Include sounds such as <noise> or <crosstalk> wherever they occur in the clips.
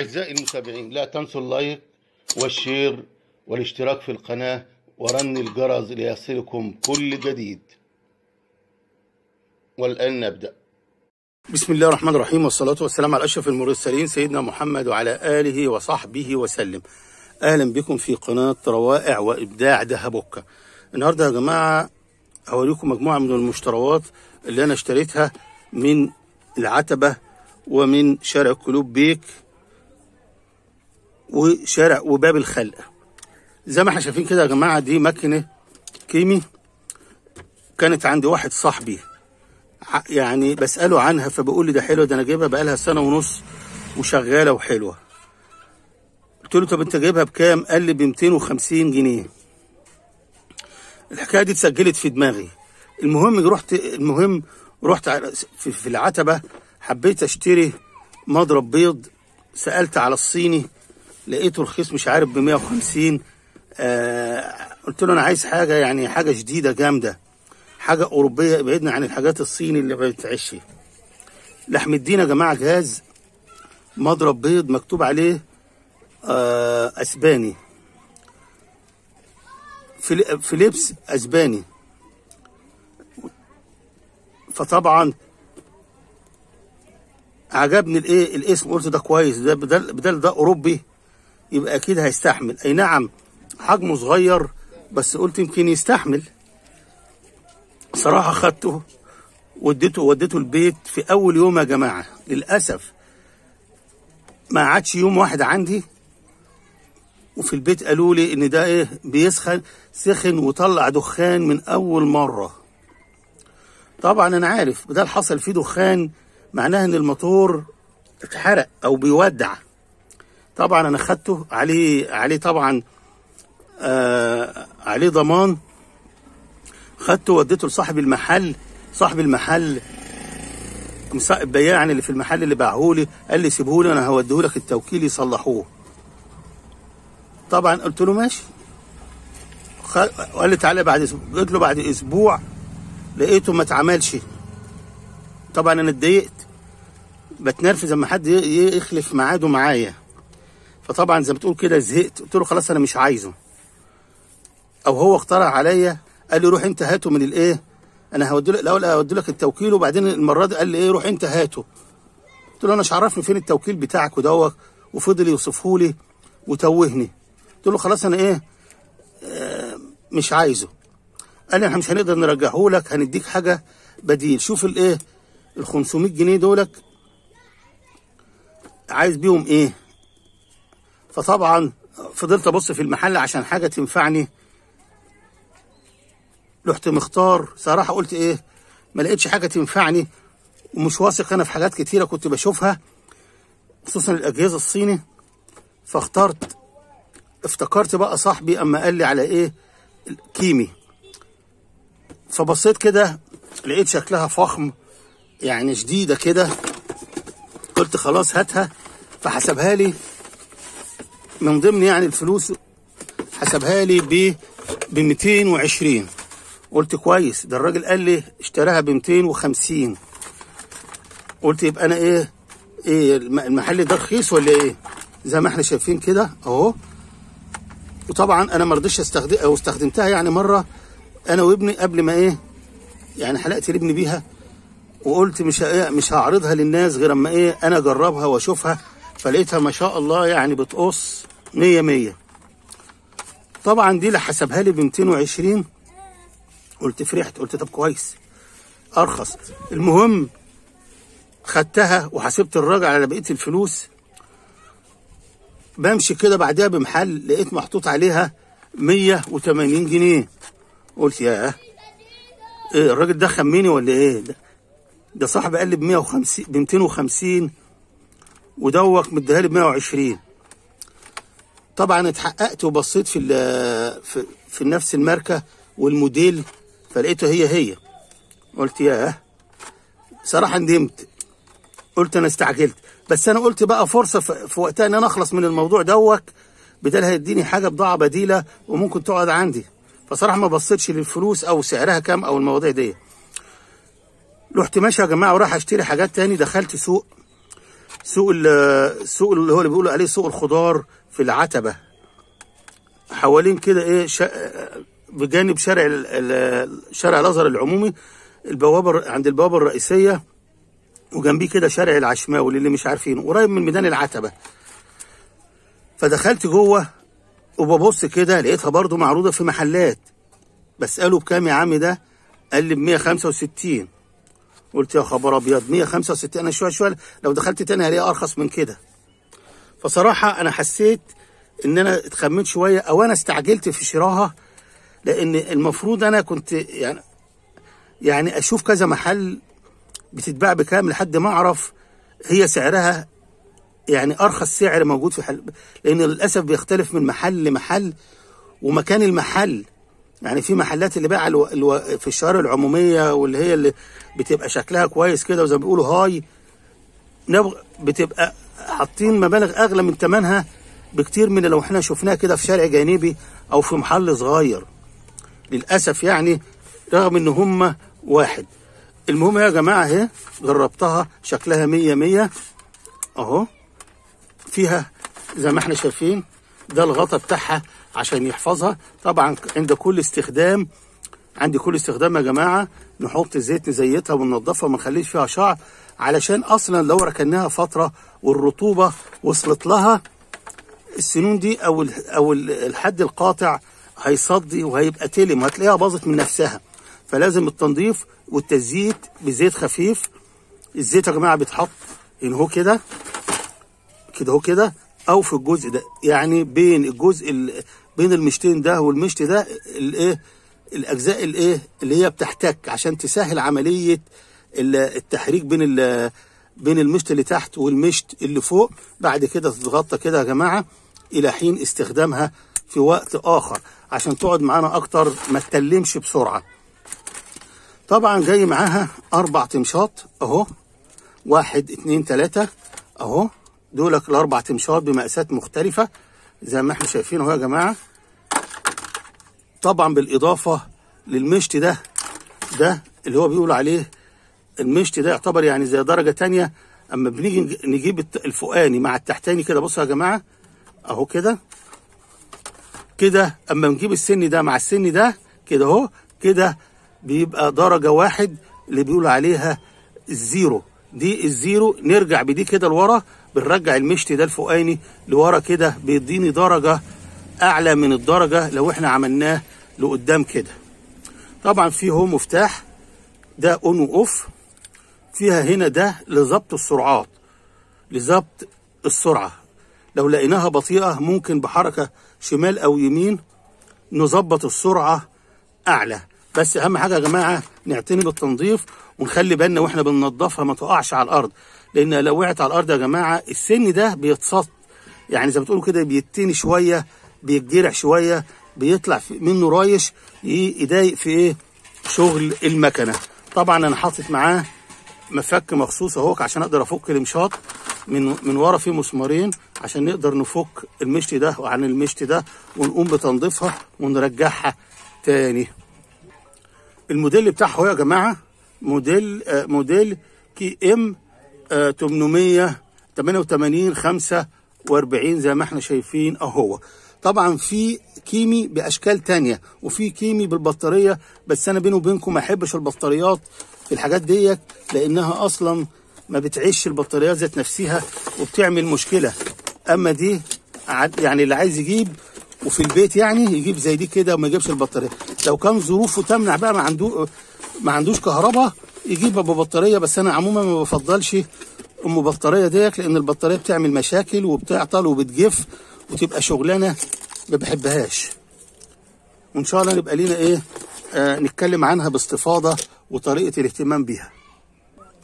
أعزائي المتابعين لا تنسوا اللايك والشير والاشتراك في القناة ورن الجرس ليصلكم كل جديد. والآن نبدأ. بسم الله الرحمن الرحيم والصلاة والسلام على أشرف المرسلين سيدنا محمد وعلى آله وصحبه وسلم. أهلا بكم في قناة روائع وإبداع دهبوكة النهاردة يا جماعة هوريكم مجموعة من المشتروات اللي أنا اشتريتها من العتبة ومن شارع قلوب بيك. وشارع وباب الخلق. زي ما إحنا شايفين كده يا جماعة دي ماكينة كيمي كانت عند واحد صاحبي. يعني بسأله عنها فبيقول لي ده حلوة ده أنا جايبها بقالها سنة ونص وشغالة وحلوة. قلت له طب أنت جايبها بكام؟ قال لي ب 250 جنيه. الحكاية دي اتسجلت في دماغي. المهم رحت المهم رحت في, العتبة حبيت أشتري مضرب بيض سألت على الصيني لقيته رخيص مش عارف ب 150 آه قلت له أنا عايز حاجة يعني حاجة جديدة جامدة حاجة أوروبية ابعدنا عن الحاجات الصيني اللي ما بتعيش لحم الدين يا جماعة جهاز مضرب بيض مكتوب عليه آه أسباني. في في لبس أسباني. فطبعا عجبني الإيه الاسم قلت ده كويس ده بدل بدل ده أوروبي. يبقى أكيد هيستحمل. أي نعم حجمه صغير بس قلت يمكن يستحمل. صراحة خدته وديته وديته البيت في أول يوم يا جماعة. للأسف ما عادش يوم واحد عندي. وفي البيت قالوا لي إن ده إيه بيسخن سخن وطلع دخان من أول مرة. طبعا أنا عارف بدل حصل فيه دخان معناها إن الموتور اتحرق أو بيودع. طبعا أنا خدته عليه عليه طبعا آه عليه ضمان. خدته وديته لصاحب المحل صاحب المحل البياع اللي في المحل اللي باعهولي قال لي سيبهولي أنا هوديهولك التوكيل يصلحوه. طبعا قلت له ماشي. قال لي تعالى بعد أسبوع جيت له بعد أسبوع لقيته ما اتعملش. طبعا أنا اتضايقت. بتنرفز لما حد يخلف ميعاده معايا. فطبعا زي ما تقول كده زهقت. قلت له خلاص أنا مش عايزه. أو هو اقترح عليا قال لي روح أنت هاته من الإيه؟ أنا هودي لك الأول هودي لك التوكيل وبعدين المرة دي قال لي إيه؟ روح أنت هاته. قلت له أنا مش عرفني فين التوكيل بتاعك ودوك وفضل يوصفه لي وتوهني. قلت له خلاص أنا إيه؟ آه مش عايزه. قال لي إحنا مش هنقدر نرجعه لك هنديك حاجة بديل. شوف الإيه؟ ال 500 جنيه دولك عايز بيهم إيه؟ فطبعا فضلت أبص في المحل عشان حاجة تنفعني. رحت مختار صراحة قلت إيه ما لقيتش حاجة تنفعني ومش واثق أنا في حاجات كتيرة كنت بشوفها خصوصا الأجهزة الصيني. فاخترت افتكرت بقى صاحبي أما قال لي على إيه كيمي فبصيت كده لقيت شكلها فخم يعني شديدة كده. قلت خلاص هاتها فحسبها لي. من ضمن يعني الفلوس حسبها لي ب ب 220 قلت كويس ده الراجل قال لي اشتراها ب 250 قلت يبقى أنا إيه إيه الم- المحل ده رخيص ولا إيه؟ زي ما إحنا شايفين كده أهو. وطبعا أنا ما رضيتش استخدم أو استخدمتها يعني مرة. أنا وابني قبل ما إيه يعني حلقت لابني بيها. وقلت مش ه- مش هعرضها للناس غير أما إيه أنا أجربها وأشوفها. فلقيتها ما شاء الله يعني بتقص. 100 100 طبعا دي اللي حسبها لي ب 220 قلت فرحت قلت طب كويس. أرخص. المهم خدتها وحسبت الراجل على بقية الفلوس. بمشي كده بعدها بمحل لقيت محطوط عليها 180 جنيه. قلت ياه. إيه الراجل ده خميني ولا إيه؟ ده, ده صاحبي قال لي ب 150 ب 250 ودوك مديها لي ب 120 طبعا اتحققت وبصيت في في, في نفس الماركة والموديل فلقيته هي هي. قلت ياه صراحة ندمت. قلت أنا استعجلت. بس أنا قلت بقى فرصة في وقتها إن أنا أخلص من الموضوع دوت بدل هيديني حاجة بضاعة بديلة وممكن تقعد عندي. فصراحة ما بصيتش للفلوس أو سعرها كام أو المواضيع دي رحت ماشي يا جماعة وراح أشتري حاجات تاني دخلت سوق سوق سوق اللي هو اللي بيقولوا عليه سوق الخضار في العتبة. حوالين كده إيه شا... بجانب شارع ال- شارع الأزهر العمومي البوابة الر- عند البوابة الرئيسية وجنبيه كده شارع العشماوي اللي مش عارفينه قريب من ميدان العتبة. فدخلت جوه وببص كده لقيتها برضو معروضة في محلات. بسأله بكام يا عم ده؟ قال لي ب 165 قلت يا خبر أبيض 165 أنا شوية شوية لو دخلت تاني هلاقيها أرخص من كده. فصراحة أنا حسيت إن أنا اتخمنت شوية أو أنا استعجلت في شراها لأن المفروض أنا كنت يعني يعني أشوف كذا محل بتتباع بكام لحد ما أعرف هي سعرها يعني أرخص سعر موجود في حل لأن للأسف بيختلف من محل لمحل ومكان المحل. يعني في محلات اللي بقى ألو... ألو... في الشوارع العمومية واللي هي اللي بتبقى شكلها كويس كده وزي ما بيقولوا هاي نبغ... بتبقى حاطين مبالغ أغلى من ثمنها بكتير من لو إحنا شفناها كده في شارع جانبي أو في محل صغير. للأسف يعني رغم إن هم واحد. المهم يا جماعة اهي جربتها شكلها مية مية. أهو فيها زي ما إحنا شايفين ده الغطا بتاعها عشان يحفظها. طبعا عند كل استخدام عند كل استخدام يا جماعة نحط زيت نزيتها وننضفها وما نخليش فيها شعر علشان أصلا لو ركناها فترة والرطوبة وصلت لها السنون دي أو أو ال- الحد القاطع هيصدي وهيبقى تلم وهتلاقيها باظت من نفسها. فلازم التنظيف والتزييت بزيت خفيف. الزيت يا جماعة بيتحط هنا هو كده كده هو كده أو في الجزء ده. يعني بين الجزء ال- بين المشتين ده والمشت ده الايه الأجزاء الإيه اللي هي بتحتك عشان تسهل عملية ال- التحريك بين بين المشت اللي تحت والمشت اللي فوق. بعد كده تتغطى كده يا جماعة إلى حين استخدامها في وقت آخر عشان تقعد معانا أكتر ما تتلمش بسرعة. طبعا جاي معاها أربع تمشاط أهو. واحد اتنين تلاتة أهو. دولك الأربع تمشاط بمقاسات مختلفة زي ما إحنا شايفين أهو يا جماعة. طبعا بالإضافة للمشط ده ده اللي هو بيقول عليه المشط ده يعتبر يعني زي درجة تانية. أما بنيجي نج- نجيب الفوقاني مع التحتاني كده. بصوا يا جماعة أهو كده كده أما نجيب السن ده مع السن ده كده أهو كده بيبقى درجة واحد اللي بيقول عليها ال zero. دي ال zero نرجع بدي كده لورا بنرجع المشط ده الفوقاني لورا كده بيديني درجة أعلى من الدرجة لو إحنا عملناه لقدام كده. طبعا في هو مفتاح ده on و off فيها هنا ده لضبط السرعات لضبط السرعة. لو لقيناها بطيئة ممكن بحركة شمال أو يمين نظبط السرعة أعلى. بس أهم حاجة يا جماعة نعتني بالتنظيف ونخلي بالنا وإحنا بننضفها ما تقعش على الأرض. لأن لو وقعت على الأرض يا جماعة السن ده بيتصط يعني زي ما بتقولوا كده بيتني شوية بيتجرح شوية بيطلع منه رايش يضايق في إيه؟ شغل المكنة. طبعا أنا حاطط معاه مفك مخصوص اهو عشان أقدر أفك المشاط من من ورا فيه مسمارين عشان نقدر نفك المشط ده عن المشط ده ونقوم بتنظيفها ونرجعها تاني. الموديل بتاعها يا جماعة موديل آه موديل KM آه 888 45 زي ما إحنا شايفين أهو. طبعا في Kemei بأشكال تانية وفي Kemei بالبطارية بس أنا بيني وبينكم ما أحبش البطاريات في الحاجات ديت لأنها أصلا ما بتعيش البطاريات ذات نفسها وبتعمل مشكلة. أما دي يعني اللي عايز يجيب وفي البيت يعني يجيب زي دي كده وما يجيبش البطارية. لو كان ظروفه تمنع بقى ما عنده ما عندوش كهرباء يجيب ابو بطاريه بس أنا عموما ما بفضلش أم بطارية ديت لأن البطارية بتعمل مشاكل وبتعطل وبتجف. وتبقى شغلانة ما بحبهاش. وإن شاء الله نبقى لينا إيه آه نتكلم عنها باستفاضة وطريقة الاهتمام بيها.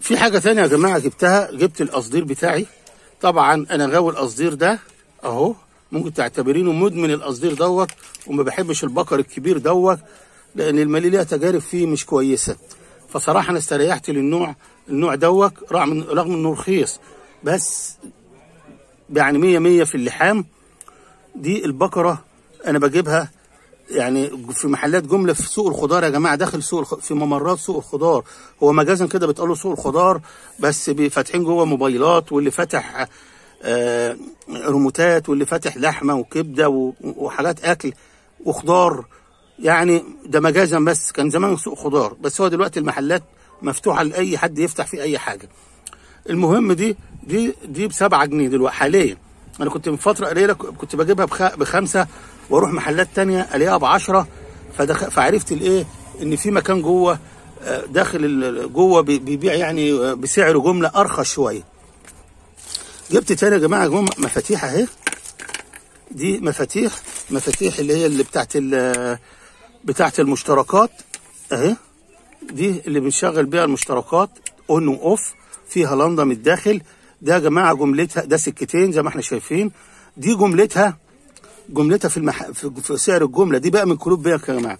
في حاجة تانية يا جماعة جبتها جبت القصدير بتاعي. طبعا أنا غاوي القصدير ده أهو. ممكن تعتبرينه مدمن القصدير دوت وما بحبش البقر الكبير دوت لأن المالي ليها تجارب فيه مش كويسة. فصراحة أنا استريحت للنوع النوع دوت رغم رغم إنه رخيص بس يعني مية مية في اللحام. دي البقرة أنا بجيبها يعني في محلات جملة في سوق الخضار يا جماعة داخل سوق. في ممرات سوق الخضار. هو مجازا كده بتقولوا سوق الخضار بس فاتحين جوه موبايلات واللي فاتح آه ريموتات واللي فاتح لحمة وكبدة وحاجات أكل وخضار. يعني ده مجازا بس كان زمان سوق خضار. بس هو دلوقتي المحلات مفتوحة لأي حد يفتح فيه أي حاجة. المهم دي دي دي ب 7 جنيه دلوقتي حاليا. أنا كنت من فترة قليلة كنت بجيبها بخ... بخمسة وأروح محلات تانية ألاقيها ب 10 فدخ... فعرفت الإيه؟ إن في مكان جوه آه، داخل جوه بي- بيبيع يعني آه، بسعر جملة أرخص شوية. جبت تاني يا جماعة جم- مفاتيح أهي. دي مفاتيح مفاتيح اللي هي اللي بتاعت. بتاعت المشتركات. أهي. دي اللي بنشغل بيها المشتركات on و off فيها لمبة من الداخل. ده يا جماعة جملتها ده سكتين زي ما إحنا شايفين. دي جملتها جملتها في المح... في سعر الجملة. دي بقى من كلوت بيك يا جماعة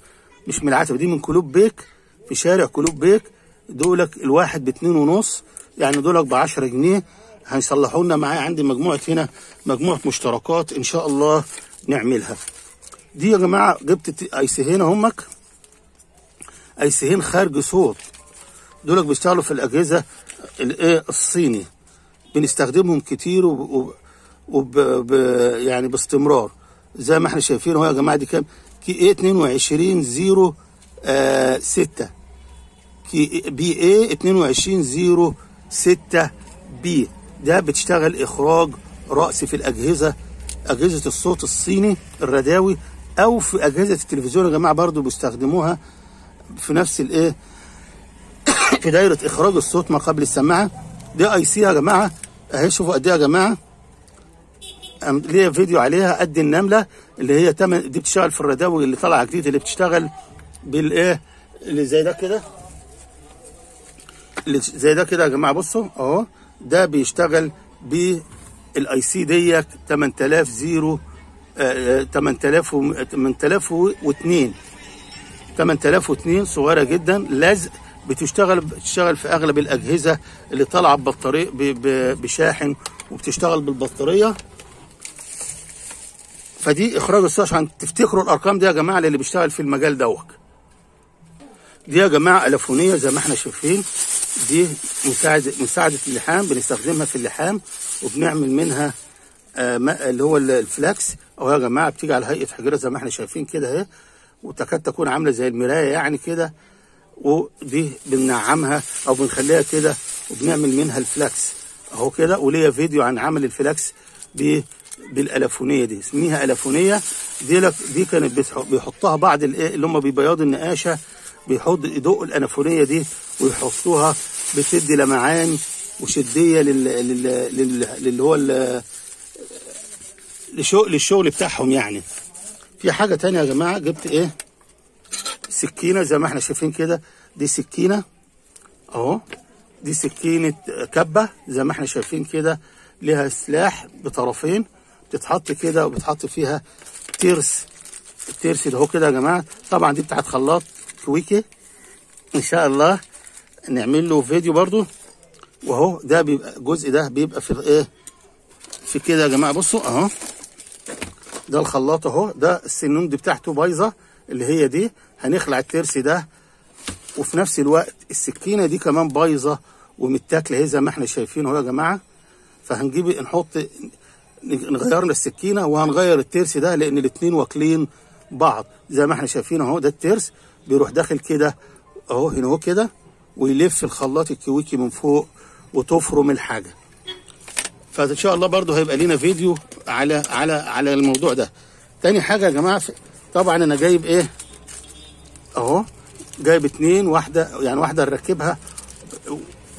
مش من العتبة دي من كلوت بيك في شارع كلوت بيك. دولك الواحد باتنين ونص يعني دولك ب 10 جنيه. هيصلحوا لنا معايا عندي مجموعة هنا مجموعة مشتركات إن شاء الله نعملها. دي يا جماعة جبت ايسهين همك ايسهين خارج صوت. دولك بيشتغلوا في الأجهزة الايه الصيني. بنستخدمهم كتير وب... وب... وب... ب... يعني باستمرار. زي ما إحنا شايفين اهو يا جماعة دي كام؟ كي إيه 22 0 آه 6 كي بي إيه 22 0 6 بي. ده بتشتغل إخراج رأسي في الأجهزة أجهزة الصوت الصيني الرداوي أو في أجهزة التلفزيون يا جماعة برضو بيستخدموها في نفس الإيه <coughs> في دايرة إخراج الصوت ما قبل السماعة. دي آي سي يا جماعة. أهي شوفوا قد إيه يا جماعة. ليا فيديو عليها قد النملة اللي هي تمن دي بتشتغل في الرداوي اللي طالعة جديد اللي بتشتغل بالإيه؟ اللي زي ده كده. اللي زي ده كده يا جماعة بصوا أهو. ده بيشتغل بال IC ديت 8000 zero آه، آه، 8000 و- 8002 8002 صغيرة جدا. لزق بتشتغل بتشتغل في أغلب الأجهزة اللي طالعة ببطارية بشاحن وبتشتغل بالبطارية. فدي إخراج الصوت عشان تفتكروا الأرقام دي يا جماعة اللي بيشتغل في المجال دوت. دي يا جماعة ألفونية زي ما إحنا شايفين. دي مساعده مساعدة اللحام. بنستخدمها في اللحام وبنعمل منها آه اللي هو ال- ال flux. أو يا جماعة بتيجي على هيئة حجرة زي ما إحنا شايفين كده أهي. وتكاد تكون عاملة زي المراية يعني كده. ودي بننعمها أو بنخليها كده وبنعمل منها ال flux. أهو كده وليا فيديو عن عمل ال flux ب بالألفونية دي. اسميها ألفونية. دي لك دي كانت بيحطها بعض الإيه اللي هم بيبيضوا النقاشة بيحط يدقوا الانفونيه دي ويحطوها بتدي لمعان وشدية لل لل لل- للي هو للشغل بتاعهم يعني. في حاجة تانية يا جماعة؟ جبت إيه؟ سكينة زي ما إحنا شايفين كده. دي سكينة اهو. دي سكينة كبة زي ما إحنا شايفين كده. ليها سلاح بطرفين بتتحط كده وبتحط فيها ترس. الترس ده هو كده يا جماعة. طبعا دي بتاعت خلاط كويكي إن شاء الله نعمل له فيديو برضو. وهو ده بيبقى الجزء ده بيبقى في إيه في كده يا جماعة. بصوا اهو. ده الخلاط اهو. ده السنون دي بتاعته بايظة. اللي هي دي هنخلع الترس ده. وفي نفس الوقت السكينة دي كمان بايظة ومتاكلة اهي زي ما إحنا شايفين اهو يا جماعة. فهنجيب نحط نغيرنا السكينة وهنغير الترس ده لأن الاتنين واكلين بعض. زي ما إحنا شايفين اهو ده الترس بيروح داخل كده اهو هنا اهو كده ويلف الخلاط الكويكي من فوق وتفرم الحاجة. فإن شاء الله برضو هيبقى لينا فيديو على على على الموضوع ده. تاني حاجة يا جماعة طبعا أنا جايب إيه؟ أهو جايب اتنين واحدة يعني واحدة نركبها.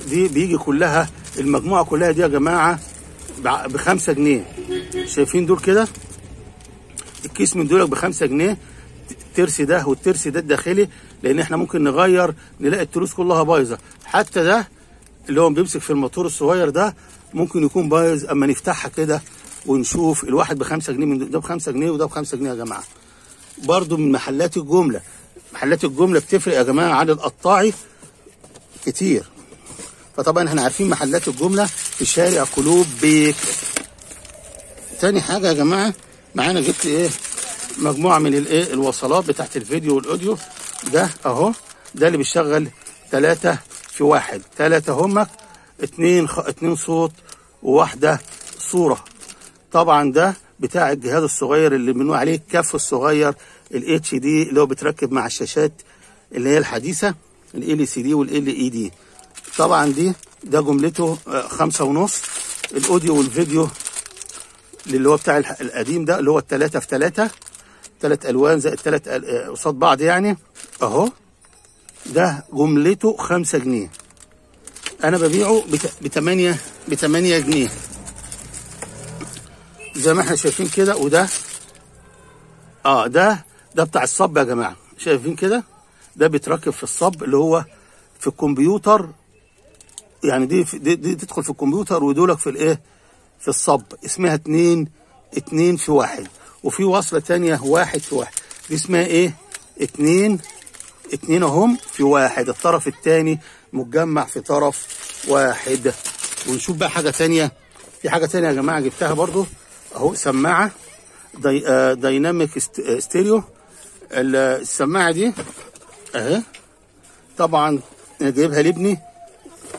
دي بيجي كلها المجموعة كلها دي يا جماعة بخمسة جنيه. شايفين دول كده؟ الكيس من دول بخمسة جنيه. الترس ده والترس ده الداخلي لأن إحنا ممكن نغير نلاقي التروس كلها بايظة. حتى ده اللي هو بيمسك في الموتور الصغير ده ممكن يكون بايظ. أما نفتحها كده ونشوف الواحد بخمسة جنيه من ده بخمسة جنيه وده بخمسة جنيه يا جماعة. برضو من محلات الجملة. محلات الجملة بتفرق يا جماعة عن القطاعي كتير. فطبعا إحنا عارفين محلات الجملة في شارع قلوب بيك تاني حاجة يا جماعة معانا جبت إيه؟ مجموعة من الايه؟ الوصلات بتاعت الفيديو والأوديو. ده اهو ده اللي بيشغل ثلاثة في واحد. ثلاثة هما اتنين خ... اتنين صوت وواحدة صورة. طبعا ده بتاع الجهاز الصغير اللي بنقول عليه الكف الصغير ال HD اللي هو بيتركب مع الشاشات اللي هي الحديثة LCD و LED طبعا دي ده جملته آه، خمسة ونص. ال audio والفيديو اللي هو بتاع القديم ده اللي هو التلاتة في تلاتة. تلات ألوان زائد تلات آه، قصاد بعض يعني. أهو. ده جملته خمسة جنيه. أنا ببيعه بت- بتمانية بتمانية جنيه. زي ما إحنا شايفين كده وده آه ده ده بتاع الصب يا جماعة. شايفين كده؟ ده بيتركب في الصب اللي هو في الكمبيوتر. يعني دي, دي, دي تدخل في الكمبيوتر ودولك في الإيه؟ في الصب. اسمها اتنين اتنين في واحد. وفي وصلة تانية واحد في واحد. دي اسمها إيه؟ اتنين اتنين أهم في واحد. الطرف التاني متجمع في طرف واحد. ونشوف بقى حاجة تانية. في حاجة تانية يا جماعة جبتها برضو؟ اهو سماعة dy آه dynamic آه، ستيريو. ال- السماعة دي اهي. طبعا أنا جايبها لابني.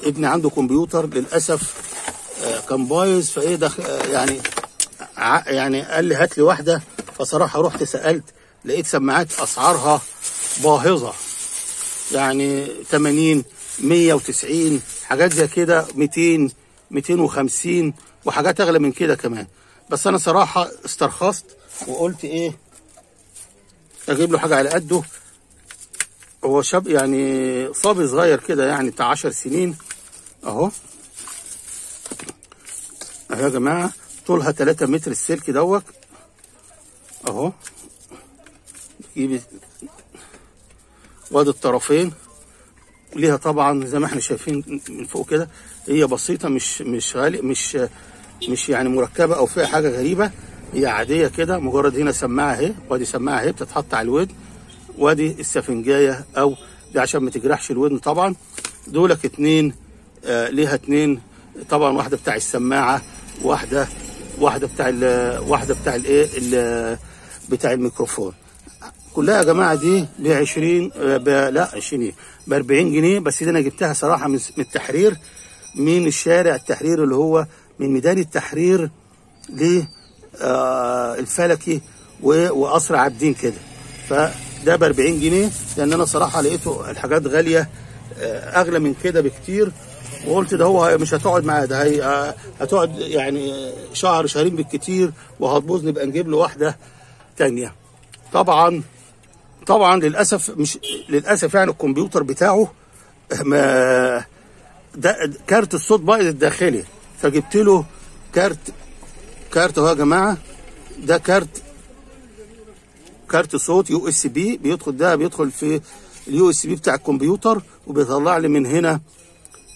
ابني عنده كمبيوتر للأسف آه، كان بايظ فإيه دخ... آه، يعني يعني قال لي هات لي واحدة. فصراحة رحت سألت لقيت سماعات أسعارها باهظة. يعني 80 190 حاجات زي كده 200 250 وحاجات أغلى من كده كمان. بس أنا صراحة استرخصت وقلت إيه أجيب له حاجة على قده. هو شاب يعني صبي صغير كده يعني بتاع 10 سنين. أهو. أهو يا جماعة طولها 3 متر السلك دوت. أهو. تجيب وادي الطرفين. ليها طبعا زي ما إحنا شايفين من فوق كده هي بسيطة مش مش غالي مش مش يعني مركبة أو فيها حاجة غريبة هي عادية كده مجرد هنا سماعة أهي وادي سماعة أهي بتتحط على الودن وادي السفنجاية أو دي عشان ما تجرحش الودن طبعا. دولك اتنين آه ليها اتنين طبعا واحدة بتاع السماعة واحدة واحدة بتاع ال واحدة بتاع الايه ال- بتاع الميكروفون. كلها يا جماعة دي 20 آه، ب لا 20 ب 40 جنيه. بس دي أنا جبتها صراحة من التحرير من الشارع التحرير اللي هو من ميدان التحرير ل آه، وقصر عابدين كده. فده ب 40 جنيه لأن أنا صراحة لقيته الحاجات غالية آه، أغلى من كده بكتير. وقلت ده هو مش هتقعد معاه ده هي آه، هتقعد يعني شهر شهرين بالكتير وهتبوظ نبقى نجيب له واحدة تانية. طبعا طبعا للأسف مش للأسف يعني الكمبيوتر بتاعه ما ده كارت الصوت بايظ الداخلي. فجبت له كارت كارت اهو يا جماعة. ده كارت كارت صوت USB. بيدخل ده بيدخل في ال USB بتاع الكمبيوتر وبيطلع لي من هنا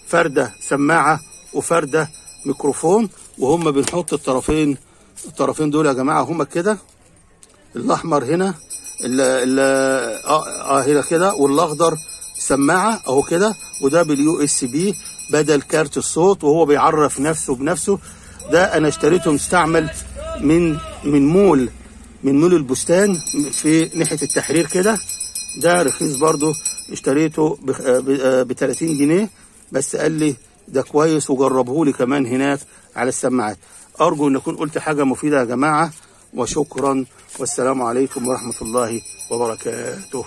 فردة سماعة وفردة ميكروفون وهم بنحط الطرفين الطرفين دول يا جماعة هم كده. الأحمر هنا ال ال آه, آه هنا كده والأخضر سماعة أهو كده وده بال USB. بدل كارت الصوت وهو بيعرف نفسه بنفسه. ده أنا اشتريته مستعمل من من مول من مول البستان في ناحية التحرير كده. ده رخيص برضو اشتريته ب 30 جنيه. بس قال لي ده كويس وجربه لي كمان هناك على السماعات. أرجو إن أكون قلت حاجة مفيدة يا جماعة. وشكرا. والسلام عليكم ورحمة الله وبركاته.